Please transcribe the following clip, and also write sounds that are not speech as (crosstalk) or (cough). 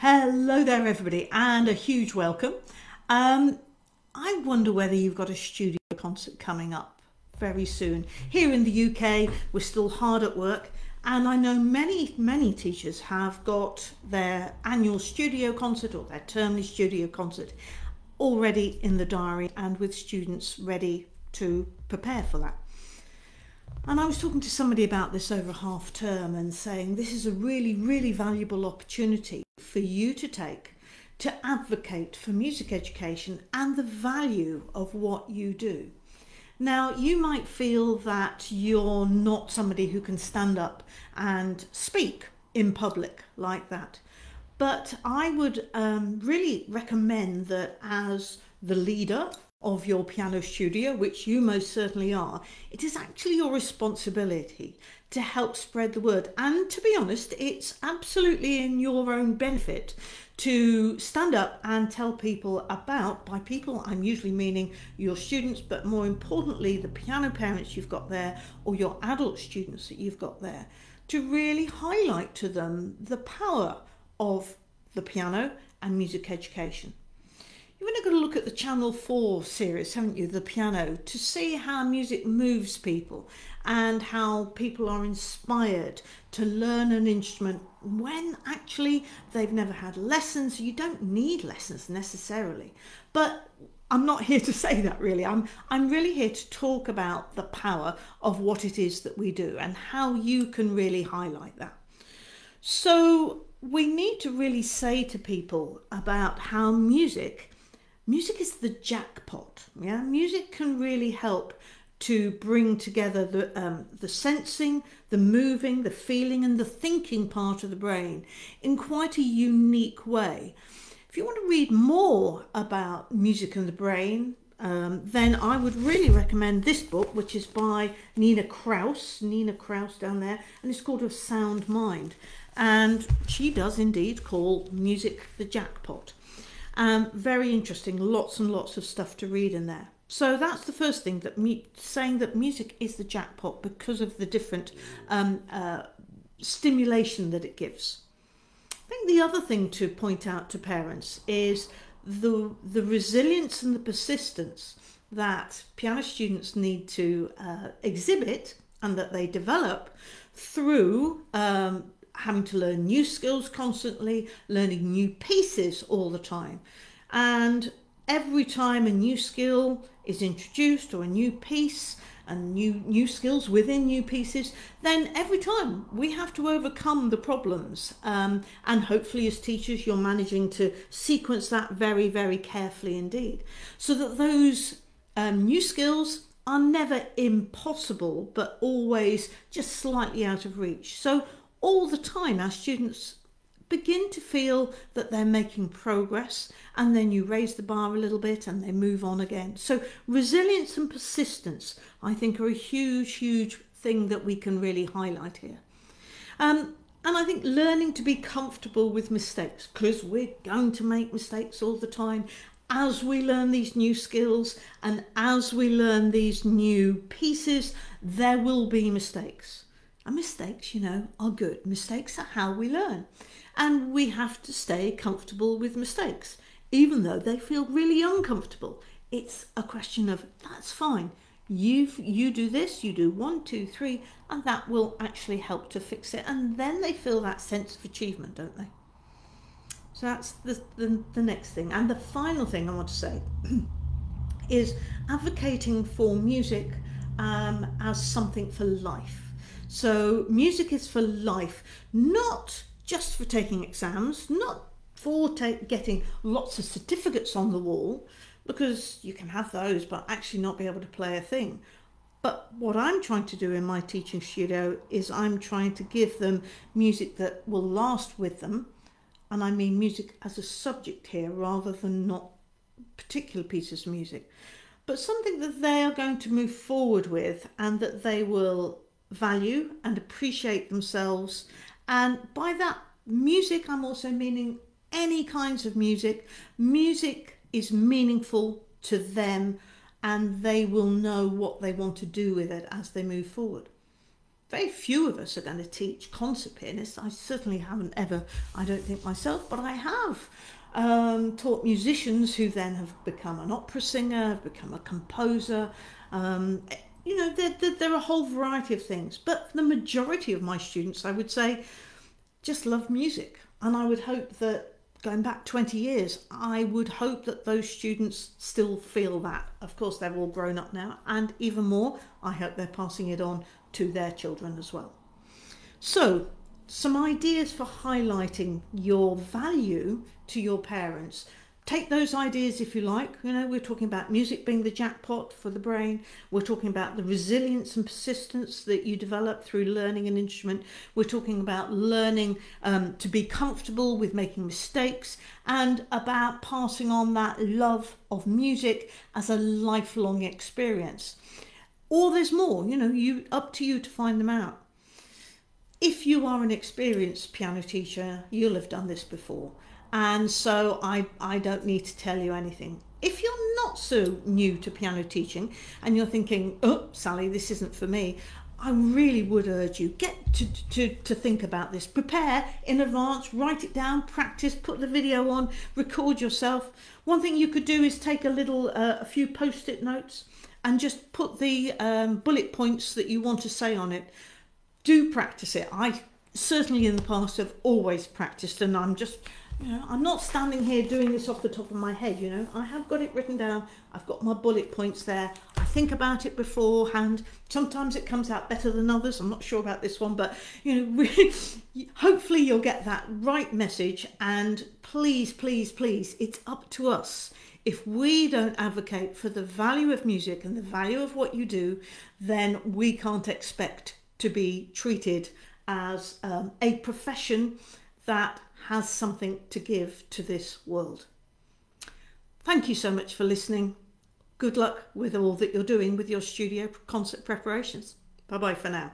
Hello there, everybody, and a huge welcome. Um, I wonder whether you've got a studio concert coming up very soon. Here in the UK, we're still hard at work, and I know many, many teachers have got their annual studio concert or their termly studio concert already in the diary and with students ready to prepare for that. And I was talking to somebody about this over half term and saying this is a really, really valuable opportunity for you to take to advocate for music education and the value of what you do. Now, you might feel that you're not somebody who can stand up and speak in public like that. But I would um, really recommend that as the leader of your piano studio, which you most certainly are, it is actually your responsibility to help spread the word. And to be honest, it's absolutely in your own benefit to stand up and tell people about, by people, I'm usually meaning your students, but more importantly, the piano parents you've got there or your adult students that you've got there, to really highlight to them the power of the piano and music education. You've only got to look at the Channel 4 series, haven't you, the piano, to see how music moves people and how people are inspired to learn an instrument when actually they've never had lessons. You don't need lessons necessarily. But I'm not here to (laughs) say that really. I'm I'm really here to talk about the power of what it is that we do and how you can really highlight that. So we need to really say to people about how music music is the jackpot. Yeah, music can really help to bring together the um, the sensing, the moving, the feeling, and the thinking part of the brain in quite a unique way. If you want to read more about music and the brain, um, then I would really recommend this book, which is by Nina Kraus, Nina Kraus down there, and it's called Of Sound Mind. And she does indeed call music the jackpot. Um, very interesting, lots and lots of stuff to read in there. So that's the first thing that me saying that music is the jackpot because of the different um, uh, stimulation that it gives. I think the other thing to point out to parents is the the resilience and the persistence that piano students need to uh, exhibit and that they develop through um, having to learn new skills constantly, learning new pieces all the time. And every time a new skill is introduced or a new piece and new new skills within new pieces then every time we have to overcome the problems um, and hopefully as teachers you're managing to sequence that very very carefully indeed so that those um, new skills are never impossible but always just slightly out of reach so all the time our students begin to feel that they're making progress and then you raise the bar a little bit and they move on again. So resilience and persistence I think are a huge huge thing that we can really highlight here. Um, and I think learning to be comfortable with mistakes because we're going to make mistakes all the time as we learn these new skills and as we learn these new pieces there will be mistakes. And mistakes, you know, are good. Mistakes are how we learn. And we have to stay comfortable with mistakes, even though they feel really uncomfortable. It's a question of that's fine. You you do this, you do one, two, three, and that will actually help to fix it. And then they feel that sense of achievement, don't they? So that's the, the, the next thing. And the final thing I want to say (clears throat) is advocating for music um, as something for life. So music is for life, not just for taking exams, not for getting lots of certificates on the wall, because you can have those but actually not be able to play a thing. But what I'm trying to do in my teaching studio is I'm trying to give them music that will last with them. And I mean music as a subject here rather than not particular pieces of music, but something that they are going to move forward with and that they will value and appreciate themselves and by that music, I'm also meaning any kinds of music. Music is meaningful to them and they will know what they want to do with it as they move forward. very few of us are going to teach concert pianists. I certainly haven't ever, I don't think myself, but I have um, taught musicians who then have become an opera singer, have become a composer. Um, you know, there, there, there, are a whole variety of things. But the majority of my students, I would say, just love music. And I would hope that going back 20 years, I would hope that those students still feel that. Of course, they're all grown up now, and even more, I hope they're passing it on to their children as well. So, some ideas for highlighting your value to your parents take those ideas if you like. You know, we're talking about music being the jackpot for the brain. We're talking about the resilience and persistence that you develop through learning an instrument. We're talking about learning um, to be comfortable with making mistakes and about passing on that love of music as a lifelong experience. Or there's more, you know, you up to you to find them out. If you are an experienced piano teacher, you'll have done this before and so I, I don't need to tell you anything. If you're not so new to piano teaching and you're thinking, oh, Sally, this isn't for me, I really would urge you get to, to, to think about this. Prepare in advance, write it down, practice, put the video on, record yourself. One thing you could do is take a little, uh, a few post-it notes and just put the um, bullet points that you want to say on it. Do practice it. I certainly in the past have always practiced and I'm just you know, I'm not standing here doing this off the top of my head, you know. I have got it written down. I've got my bullet points there. I think about it beforehand. Sometimes it comes out better than others. I'm not sure about this one, but you know, (laughs) hopefully you'll get that right message and please, please, please, it's up to us. If we don't advocate for the value of music and the value of what you do, then we can't expect to be treated as um, a profession that has something to give to this world. Thank you so much for listening. Good luck with all that you're doing with your studio concert preparations. Bye bye for now.